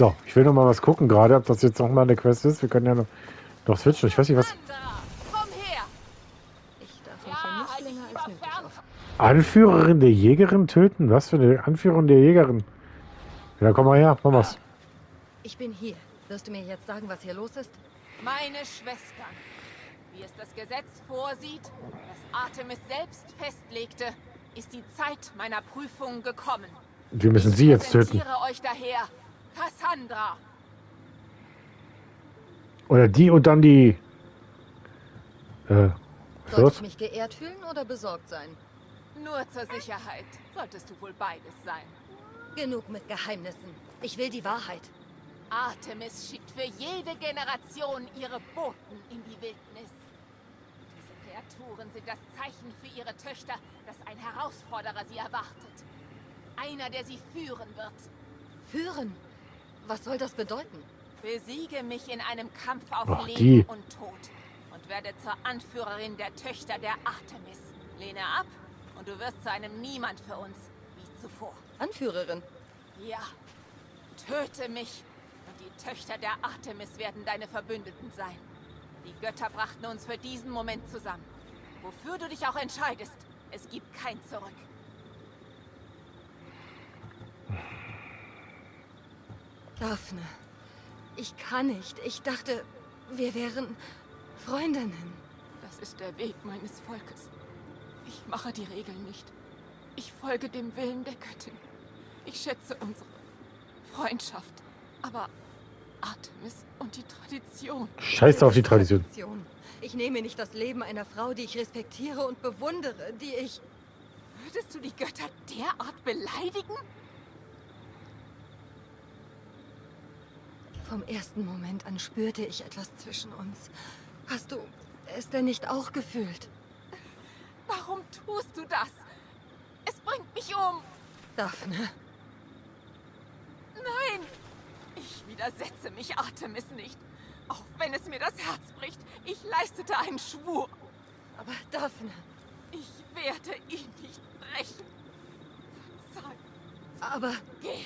So, ich will noch mal was gucken gerade, ob das jetzt noch mal eine Quest ist. Wir können ja noch, noch switchen. Ich weiß nicht, was... Anführerin der Jägerin töten? Was für eine Anführerin der Jägerin? Ja, komm mal her, mach mal's. Ich bin hier. Wirst du mir jetzt sagen, was hier los ist? Meine Schwestern, wie es das Gesetz vorsieht, das Artemis selbst festlegte, ist die Zeit meiner Prüfung gekommen. Wir müssen sie jetzt töten. Ich euch daher Cassandra. Oder die und dann die... Äh, was Soll los? ich mich geehrt fühlen oder besorgt sein? Nur zur Sicherheit solltest du wohl beides sein. Genug mit Geheimnissen. Ich will die Wahrheit. Artemis schickt für jede Generation ihre Boten in die Wildnis. Diese Kreaturen sind das Zeichen für ihre Töchter, dass ein Herausforderer sie erwartet. Einer, der sie führen wird. Führen? Was soll das bedeuten? Besiege mich in einem Kampf auf Ach, Leben die. und Tod und werde zur Anführerin der Töchter der Artemis. Lehne ab und du wirst zu einem Niemand für uns, wie zuvor. Anführerin. Ja, töte mich und die Töchter der Artemis werden deine Verbündeten sein. Die Götter brachten uns für diesen Moment zusammen. Wofür du dich auch entscheidest, es gibt kein Zurück. Daphne. Ich kann nicht. Ich dachte, wir wären Freundinnen. Das ist der Weg meines Volkes. Ich mache die Regeln nicht. Ich folge dem Willen der Göttin. Ich schätze unsere Freundschaft. Aber Artemis und die Tradition. Scheiß auf die Tradition. Tradition. Ich nehme nicht das Leben einer Frau, die ich respektiere und bewundere, die ich... Würdest du die Götter derart beleidigen? Vom ersten Moment an spürte ich etwas zwischen uns. Hast du es denn nicht auch gefühlt? Warum tust du das? Es bringt mich um. Daphne, Nein! Ich widersetze mich Artemis nicht. Auch wenn es mir das Herz bricht. Ich leistete einen Schwur. aber Daphne, Ich werde ihn nicht brechen. Verzeih. aber Geh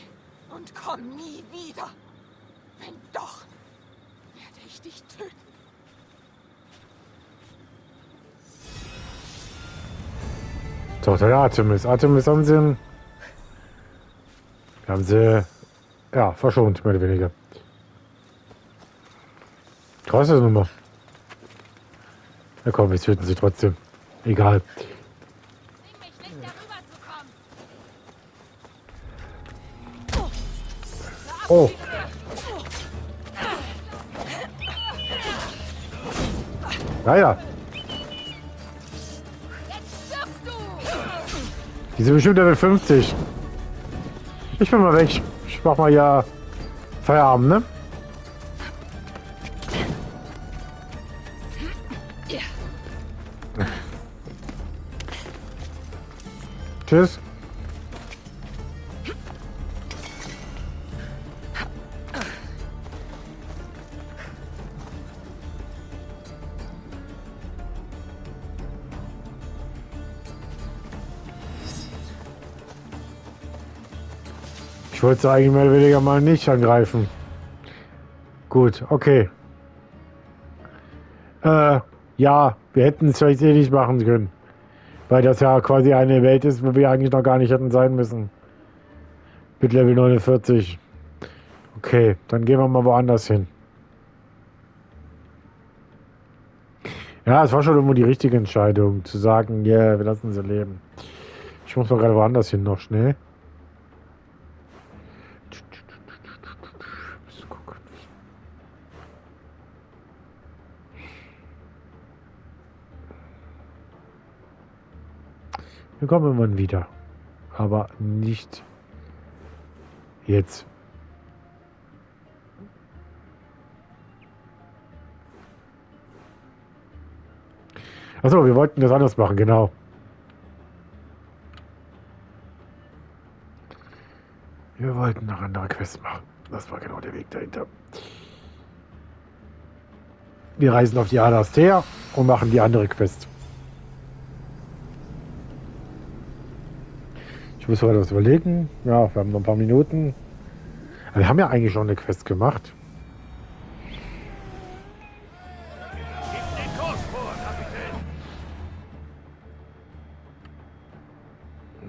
und komm nie wieder. Wenn doch, werde ich dich töten. Tochter der Artemis. Artemis haben sie... Haben sie... Ja, verschont, mehr oder weniger. Krasse Nummer. Na komm, wir töten sie trotzdem. Egal. Oh. Stirbst du! die sind bestimmt Level 50. Ich bin mal weg. Ich mach mal ja Feierabend, ne? Tschüss. Wollte sie eigentlich mehr oder weniger mal nicht angreifen. Gut, okay. Äh, ja, wir hätten es vielleicht eh nicht machen können. Weil das ja quasi eine Welt ist, wo wir eigentlich noch gar nicht hätten sein müssen. Mit Level 49. Okay, dann gehen wir mal woanders hin. Ja, es war schon irgendwo die richtige Entscheidung, zu sagen, ja, yeah, wir lassen sie leben. Ich muss mal gerade woanders hin noch schnell. Wir kommen irgendwann wieder. Aber nicht jetzt. Achso, wir wollten das anders machen, genau. Wir wollten noch andere Quests machen. Das war genau der Weg dahinter. Wir reisen auf die Alastea und machen die andere Quest. Ich muss heute was überlegen. Ja, wir haben noch ein paar Minuten. Wir haben ja eigentlich schon eine Quest gemacht.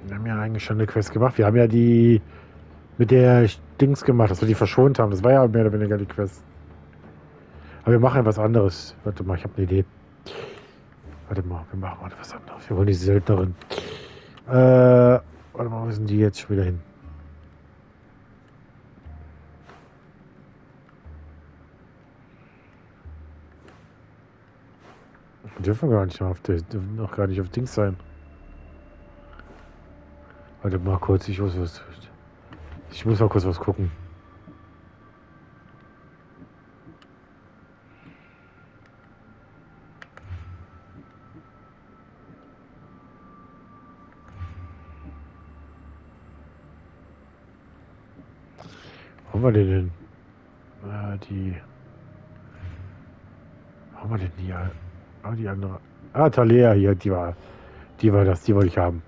Wir haben ja eigentlich schon eine Quest gemacht. Wir haben ja die mit der Dings gemacht, dass wir die verschont haben. Das war ja mehr oder weniger die Quest. Aber wir machen was anderes. Warte mal, ich habe eine Idee. Warte mal, wir machen heute was anderes. Wir wollen die Söldnerin. Äh, warte mal, wo sind die jetzt schon wieder hin? Wir dürfen gar nicht auf der, dürfen noch gar nicht auf Dings sein. Warte mal kurz, ich muss was. Ich muss mal kurz was gucken. Wo haben wir den denn? Äh, die. Haben wir denn die? Ah, die andere. Ah, Talea hier, die war. Die war das, die wollte ich haben.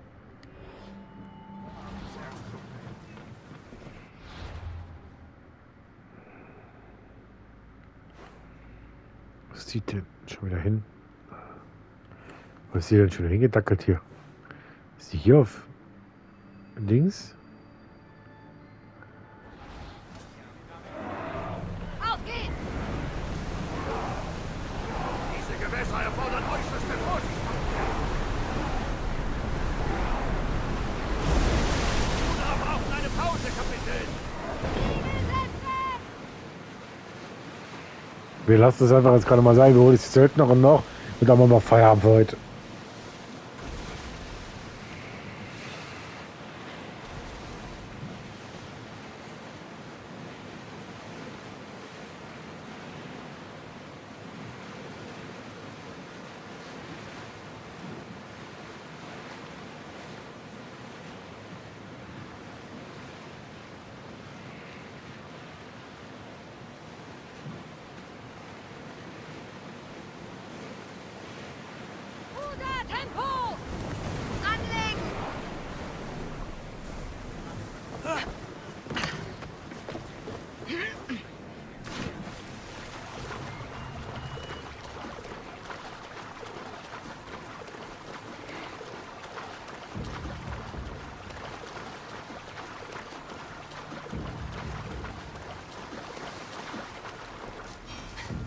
Was zieht denn schon wieder hin? Was ist sie denn schon hingedackelt hier? Ist die hier auf links? Wir lassen es einfach jetzt gerade mal sein. Wir holen jetzt die Söldnerin noch und dann machen wir Feierabend für heute.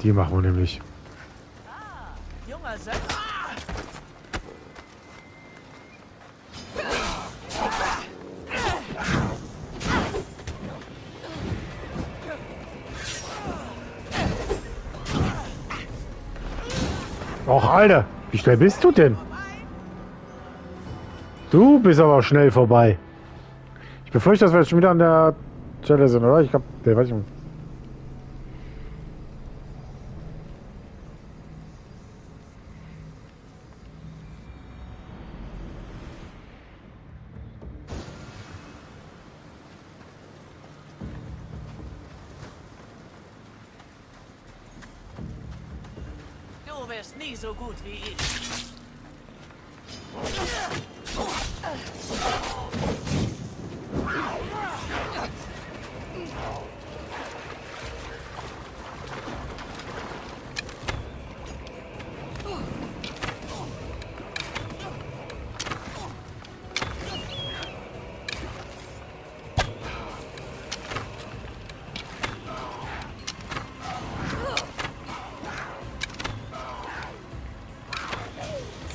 Die machen wir nämlich. Och, Alter, wie schnell bist du denn? Du bist aber schnell vorbei. Ich befürchte, dass wir jetzt schon wieder an der Stelle sind, oder? Ich glaube, der weiß ich nicht. Du wirst nie so gut wie ich.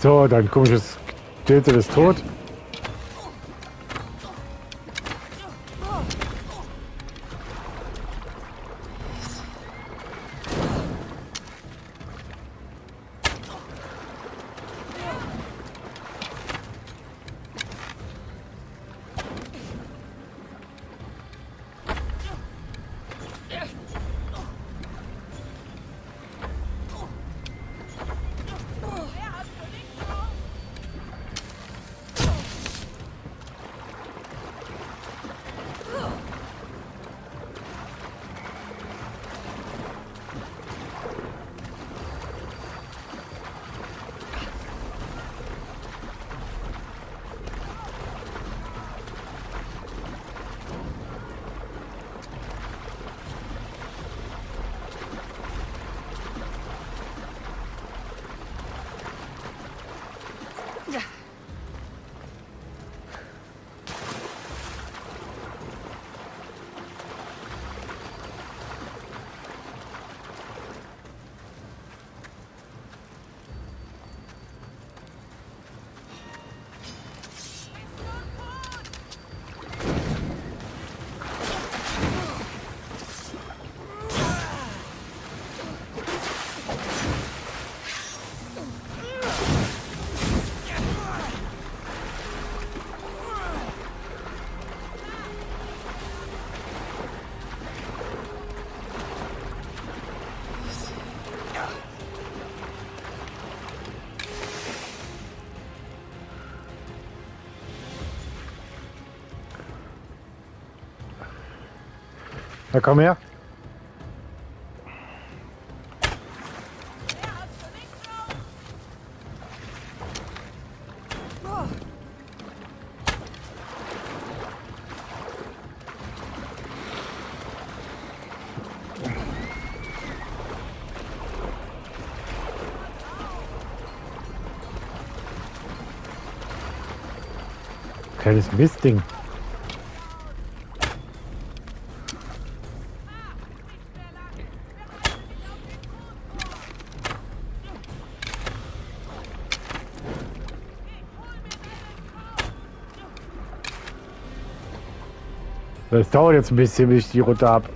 So, dein komisches Tilte ist tot. Na komm her. Kleines Mistding. Das dauert jetzt ein bisschen, bis ich die runter hab.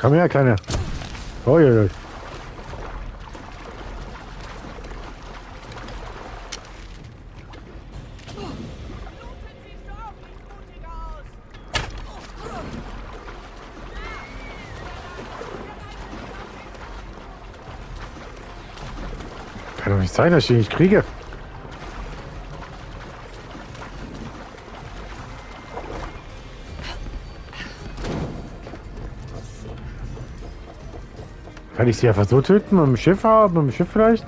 Komm her, Kleine. Oh, ja, ja. Kann doch nicht sein, dass ich ihn nicht kriege. Kann ich sie einfach so töten? Mit dem Schiff, mit dem Schiff vielleicht?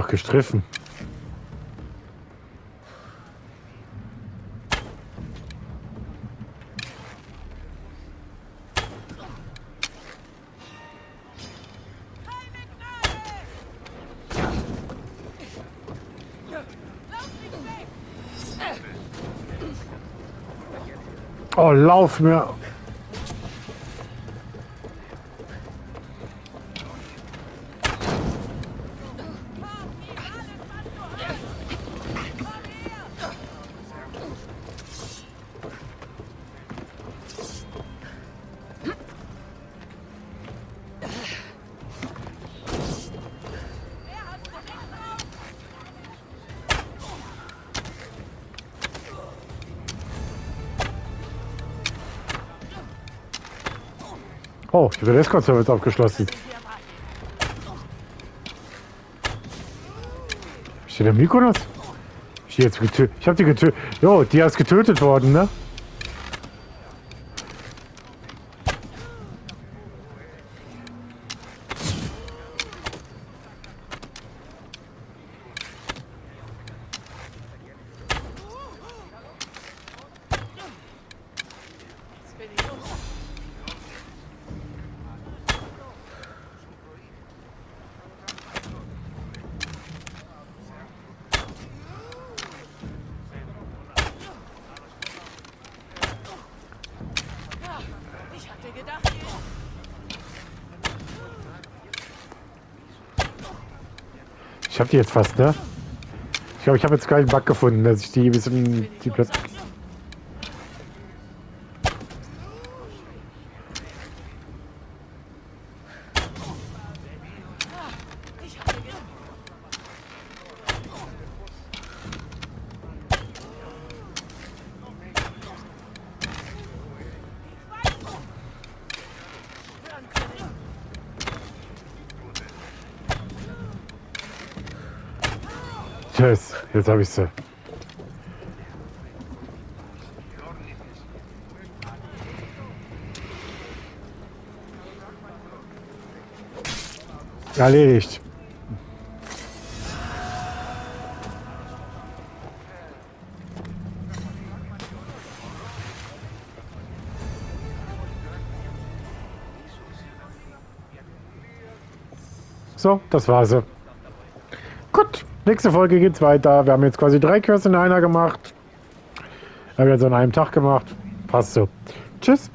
Doch gestriffen. Oh, lauf mir. Oh, die Relais-Konserve wird abgeschlossen. Steht der Mykonos? Ich jetzt getötet. Ich hab die getötet. Jo, die ist getötet worden, ne? Jetzt ich. Ich habe die jetzt fast, ne? Ich glaube, ich habe jetzt keinen Bug gefunden, dass ich die ein bisschen die Platz. Tschüss, jetzt habe ich sie. Erledigt. So, das war's. Gut, nächste Folge geht's weiter. Wir haben jetzt quasi drei Quests in einer gemacht. Haben wir jetzt an einem Tag gemacht. Passt so. Tschüss.